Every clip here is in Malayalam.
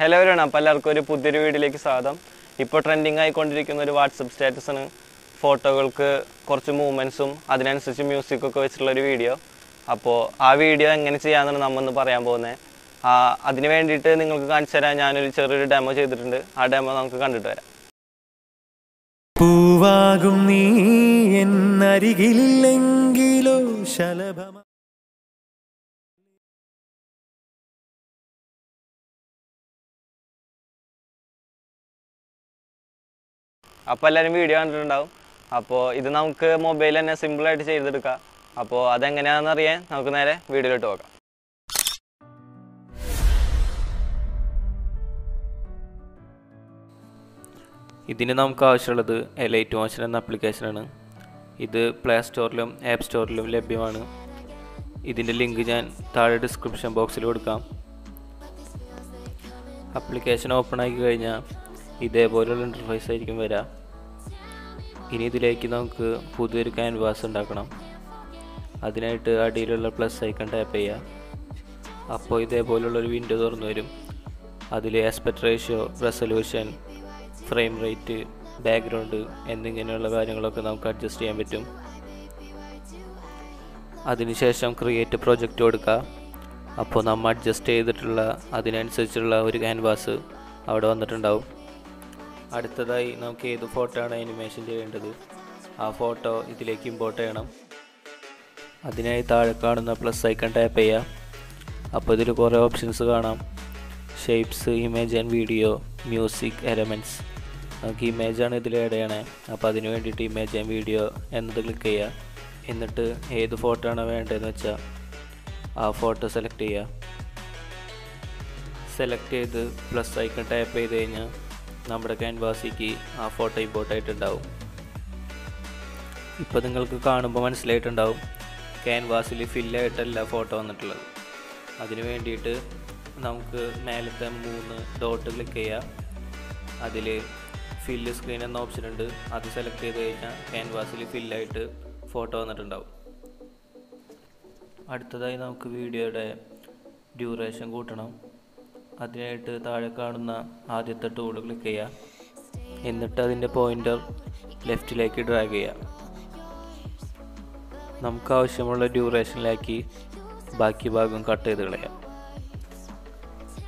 Hello everyone. അപ്പോൾ എല്ലാവർക്കും ഒരു പുതിയൊരു വീഡിയോയിലേക്ക് സ്വാഗതം. ഇപ്പോൾ ട്രെൻഡിങ് ആയിക്കൊണ്ടിരിക്കുന്ന ഒരു വാട്സപ്പ് സ്റ്റാറ്റസാണ് ഫോട്ടോകൾക്ക് കുറച്ച് മൂവ്മെന്റ്സും അതിനനുസരിച്ച് മ്യൂസിക്കൊക്കെ വെച്ചിട്ടുള്ള ഒരു വീഡിയോ അപ്പോൾ ആ വീഡിയോ എങ്ങനെ ചെയ്യാമെന്നാണ് നമ്മൊന്ന് പറയാൻ പോകുന്നത് അതിന് വേണ്ടിയിട്ട് നിങ്ങൾക്ക് കാണിച്ചു തരാൻ ഞാനൊരു ചെറിയൊരു ഡെമോ ചെയ്തിട്ടുണ്ട്. ആ ഡെമോ നമുക്ക് കണ്ടിട്ട് വരാം. പൂവാകും നീ എന്നരികിലില്ലെങ്കിലോ ശലഭമ അപ്പോൾ എല്ലാവരും വീഡിയോ കണ്ടിട്ടുണ്ടാവും. അപ്പോൾ ഇത് നമുക്ക് മൊബൈൽ തന്നെ സിമ്പിളായിട്ട് ചെയ്തെടുക്കാം. അപ്പോൾ അതെങ്ങനെയാണെന്ന് അറിയാൻ നമുക്ക് നേരെ വീഡിയോയിലോട്ട് പോകാം. ഇതിന് നമുക്ക് ആവശ്യമുള്ളത് എലൈറ്റ് മോഷൻ എന്ന ആപ്ലിക്കേഷനാണ് ഇത് പ്ലേ സ്റ്റോറിലും ആപ്പ് സ്റ്റോറിലും ലഭ്യമാണ്. ഇതിന്റെ ലിങ്ക് ഞാൻ താഴെ ഡിസ്ക്രിപ്ഷൻ ബോക്സിൽ കൊടുക്കാം. ആപ്ലിക്കേഷൻ ഓപ്പൺ ആക്കി കഴിഞ്ഞാൽ ഇതേപോലെയുള്ള ഇന്റർഫേസ് ആയിരിക്കും വരിക ഇനി ഇതിലേക്ക് നമുക്ക് പുതിയൊരു ക്യാൻവാസ് ഉണ്ടാക്കണം. അതിനായിട്ട് അടിയിലുള്ള പ്ലസ് ഐക്കൺ ടാപ്പ് ചെയ്യുക. അപ്പോൾ ഇതേപോലുള്ളൊരു വിൻഡോ തുറന്നു വരും. അതിൽ aspect ratio resolution frame rate background എന്നിങ്ങനെയുള്ള കാര്യങ്ങളൊക്കെ നമുക്ക് അഡ്ജസ്റ്റ് ചെയ്യാൻ പറ്റും. അതിനുശേഷം ക്രിയേറ്റ് പ്രൊജക്റ്റ് കൊടുക്കുക. അപ്പോൾ നമ്മൾ അഡ്ജസ്റ്റ് ചെയ്തിട്ടുള്ള അതിനനുസരിച്ചുള്ള ഒരു ക്യാൻവാസ് അവിടെ വന്നിട്ടുണ്ടാവും. അടുത്തതായി നമുക്ക് ഏത് ഫോട്ടോ ആണ് അനിമേഷൻ ചെയ്യേണ്ടത്? ആ ഫോട്ടോ ഇതിലേക്ക് ഇമ്പോർട്ട് ചെയ്യണം. അതിനായി താഴെ കാണുന്ന പ്ലസ് ഐക്കൺ ടാപ്പ് ചെയ്യാം. അപ്പോൾ ഇതിൽ കുറേ ഓപ്ഷൻസ് കാണാം. Shapes image and video music elements നമുക്ക് ഇമേജാണ് ഇതിൽ ആഡ് ചെയ്യണേ. അപ്പോൾ അതിന് വേണ്ടിയിട്ട് ഇമേജ് ആൻഡ് വീഡിയോ എന്നത് ക്ലിക്ക് ചെയ്യുക എന്നിട്ട് ഏത് ഫോട്ടോ ആണ് വേണ്ടതെന്ന് വെച്ചാൽ ആ ഫോട്ടോ സെലക്ട് ചെയ്യുക സെലക്ട് ചെയ്ത് പ്ലസ് ഐക്കൺ ടാപ്പ് ചെയ്ത് കഴിഞ്ഞാൽ നമ്മുടെ ക്യാൻവാസിക്ക് ആ ഫോട്ടോ ഇമ്പോർട്ട് ആയിട്ടുണ്ടാവും. ഇപ്പോൾ നിങ്ങൾക്ക് കാണുമ്പോൾ മനസ്സിലായിട്ടുണ്ടാവും ക്യാൻവാസിൽ ഫില്ലായിട്ടല്ല ഫോട്ടോ വന്നിട്ടുള്ളത്. അതിന് വേണ്ടിയിട്ട് നമുക്ക് മേലത്തെ മൂന്ന് ഡോട്ട് ക്ലിക്ക് ചെയ്യാം. അതിൽ ഫില്ല് സ്ക്രീൻ എന്ന ഓപ്ഷൻ ഉണ്ട്. അത് സെലക്ട് ചെയ്ത് കഴിഞ്ഞാൽ ക്യാൻവാസിൽ ഫില്ലായിട്ട് ഫോട്ടോ വന്നിട്ടുണ്ടാവും. അടുത്തതായി നമുക്ക് വീഡിയോയുടെ ഡ്യൂറേഷൻ കൂട്ടണം. അതിനായിട്ട് താഴെ കാണുന്ന ആദ്യത്തെ ടൂൾ ക്ലിക്ക് ചെയ്യുക. എന്നിട്ട് അതിന്റെ പോയിന്റർ ലെഫ്റ്റിലേക്ക് ഡ്രാഗ് ചെയ്യുക. നമുക്ക് ആവശ്യമുള്ള ഡ്യൂറേഷനിലാക്കി ബാക്കി ഭാഗം കട്ട് ചെയ്ത് കളയാം.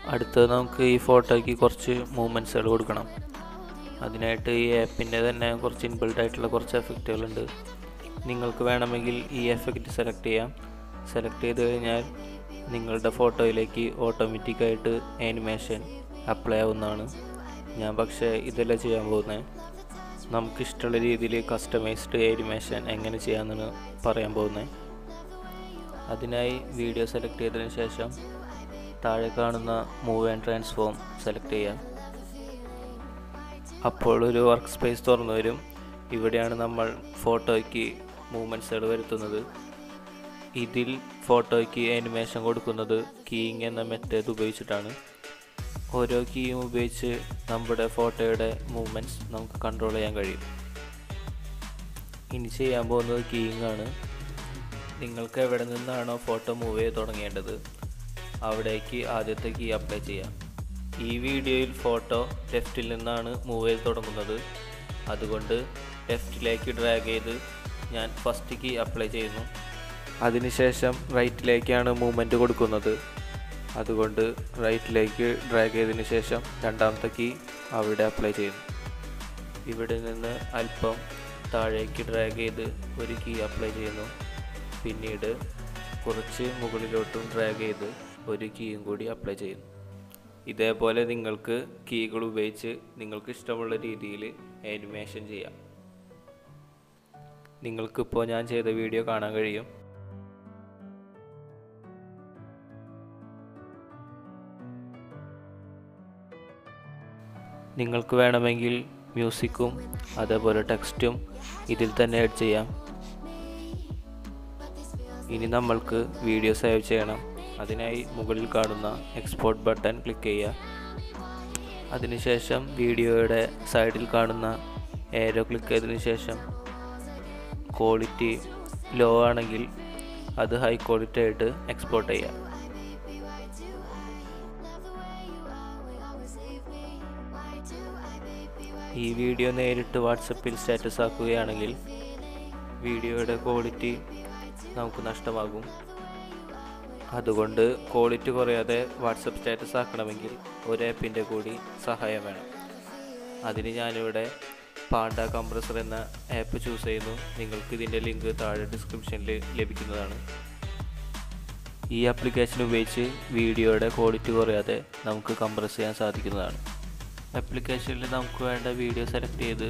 അടുത്തത് നമുക്ക് ഈ ഫോട്ടോയ്ക്ക് കുറച്ച് മൂവ്മെന്റ്സുകൾ കൊടുക്കണം. അതിനായിട്ട് ഈ ആപ്പിന്റെ തന്നെ കുറച്ച് ഇൻബിൽഡ് ആയിട്ടുള്ള കുറച്ച് എഫക്റ്റുകളുണ്ട് നിങ്ങൾക്ക് വേണമെങ്കിൽ ഈ എഫക്റ്റ് സെലക്ട് ചെയ്യാം. സെലക്ട് ചെയ്ത് കഴിഞ്ഞാൽ നിങ്ങളുടെ ഫോട്ടോയിലേക്ക് ഓട്ടോമാറ്റിക്കായിട്ട് ആനിമേഷൻ അപ്ലൈ ആവുന്നതാണ്. ഞാൻ പക്ഷേ ഇതല്ല ചെയ്യാൻ പോകുന്നത് നമുക്കിഷ്ടമുള്ള രീതിയിൽ കസ്റ്റമൈസ്ഡ് ആനിമേഷൻ എങ്ങനെ ചെയ്യാമെന്നാണ് പറയാൻ പോകുന്നത് അതിനായി വീഡിയോ സെലക്ട് ചെയ്തതിന് ശേഷം താഴെ കാണുന്ന മൂവ് ആൻഡ് ട്രാൻസ്ഫോം സെലക്ട് ചെയ്യാം. അപ്പോൾ ഒരു വർക്ക് സ്പേസ് തുറന്നു വരും. ഇവിടെയാണ് നമ്മൾ ഫോട്ടോയ്ക്ക് മൂവ്മെന്റ്സുകൾ വരുത്തുന്നത്. ഇതിൽ ഫോട്ടോയ്ക്ക് ആനിമേഷൻ കൊടുക്കുന്നത് കീയിങ് എന്ന മെത്തേഡ് ഉപയോഗിച്ചിട്ടാണ്. ഓരോ കീയും ഉപയോഗിച്ച് നമ്മുടെ ഫോട്ടോയുടെ മൂവ്മെന്റ്സ് നമുക്ക് കൺട്രോൾ ചെയ്യാൻ കഴിയും. ഇനി ചെയ്യാൻ പോകുന്നത് കീയിങ് ആണ്. നിങ്ങൾക്ക് എവിടെ നിന്നാണോ ഫോട്ടോ മൂവ് ചെയ്ത് തുടങ്ങേണ്ടത് അവിടേക്ക് ആദ്യത്തെ കീ അപ്ലൈ ചെയ്യാം ഈ വീഡിയോയിൽ ഫോട്ടോ ലെഫ്റ്റിൽ നിന്നാണ് മൂവ് ചെയ്ത് തുടങ്ങുന്നത്. അതുകൊണ്ട് ലെഫ്റ്റിലേക്ക് ഡ്രാഗ് ചെയ്ത് ഞാൻ ഫസ്റ്റ് കീ അപ്ലൈ ചെയ്യുന്നു. അതിനുശേഷം റൈറ്റിലേക്കാണ് മൂവ്മെന്റ് കൊടുക്കുന്നത്. അതുകൊണ്ട് റൈറ്റിലേക്ക് ഡ്രാഗ് ചെയ്തതിന് ശേഷം രണ്ടാമത്തെ കീ അവിടെ അപ്ലൈ ചെയ്യുന്നു. ഇവിടെ നിന്ന് അല്പം താഴേക്ക് ഡ്രാഗ് ചെയ്ത് ഒരു കീ അപ്ലൈ ചെയ്യുന്നു. പിന്നീട് കുറച്ച് മുകളിലോട്ടും ഡ്രാഗ് ചെയ്ത് ഒരു കീയും കൂടി അപ്ലൈ ചെയ്യുന്നു. ഇതേപോലെ നിങ്ങൾക്ക് കീകൾ ഉപയോഗിച്ച് നിങ്ങൾക്ക് ഇഷ്ടമുള്ള രീതിയിൽ ആനിമേഷൻ ചെയ്യാം. നിങ്ങൾക്കിപ്പോൾ ഞാൻ ചെയ്ത വീഡിയോ കാണാൻ കഴിയും. നിങ്ങൾക്ക് വേണമെങ്കിൽ മ്യൂസിക്കും അതേപോലെ ടെക്സ്റ്റും ഇതിൽ തന്നെ ആഡ് ചെയ്യാം. ഇനി നമ്മൾക്ക് വീഡിയോ സേവ് ചെയ്യണം. അതിനായി മുകളിൽ കാണുന്ന എക്സ്പോർട്ട് ബട്ടൺ ക്ലിക്ക് ചെയ്യുക. അതിനുശേഷം വീഡിയോയുടെ സൈഡിൽ കാണുന്ന ഏരോ ക്ലിക്ക് ചെയ്തതിന് ശേഷം ക്വാളിറ്റി ലോ ആണെങ്കിൽ അത് ഹൈ ക്വാളിറ്റി ആയിട്ട് എക്സ്പോർട്ട് ചെയ്യാം. ഈ വീഡിയോ നേരിട്ട് വാട്സപ്പിൽ സ്റ്റാറ്റസ് ആക്കുകയാണെങ്കിൽ വീഡിയോയുടെ ക്വാളിറ്റി നമുക്ക് നഷ്ടമാകും. അതുകൊണ്ട് ക്വാളിറ്റി കുറയാതെ വാട്സപ്പ് സ്റ്റാറ്റസ് ആക്കണമെങ്കിൽ ഒരു ആപ്പിന്റെ കൂടി സഹായം വേണം. അതിന് ഞാനിവിടെ പാണ്ട കംപ്രസർ എന്ന ആപ്പ് ചൂസ് ചെയ്യുന്നു. നിങ്ങൾക്ക് ഇതിന്റെ ലിങ്ക് താഴെ ഡിസ്ക്രിപ്ഷനിൽ ലഭിക്കുന്നതാണ്. ഈ ആപ്ലിക്കേഷൻ ഉപയോഗിച്ച് വീഡിയോയുടെ ക്വാളിറ്റി കുറയാതെ നമുക്ക് കംപ്രസ് ചെയ്യാൻ സാധിക്കുന്നതാണ്. ആപ്ലിക്കേഷനിൽ നമുക്ക് വേണ്ട വീഡിയോ സെലക്ട് ചെയ്ത്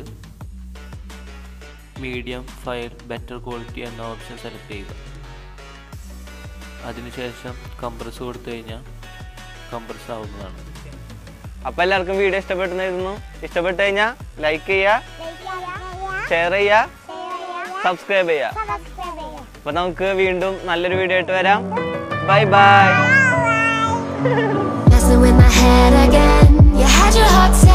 മീഡിയം ഫയൽ ബെറ്റർ ക്വാളിറ്റി എന്ന ഓപ്ഷൻ സെലക്ട് ചെയ്യുക. അതിനുശേഷം കംപ്രസ് കൊടുത്തു കഴിഞ്ഞാൽ കംപ്രസ് ആവുന്നതാണ്. അപ്പോൾ എല്ലാവർക്കും വീഡിയോ ഇഷ്ടപ്പെട്ടിരുന്നു. ഇഷ്ടപ്പെട്ട് കഴിഞ്ഞാൽ ലൈക്ക് ചെയ്യുക ഷെയർ ചെയ്യുക സബ്സ്ക്രൈബ് ചെയ്യുക. അപ്പോൾ നമുക്ക് വീണ്ടും നല്ലൊരു വീഡിയോ ആയിട്ട് വരാം. Bye bye your heart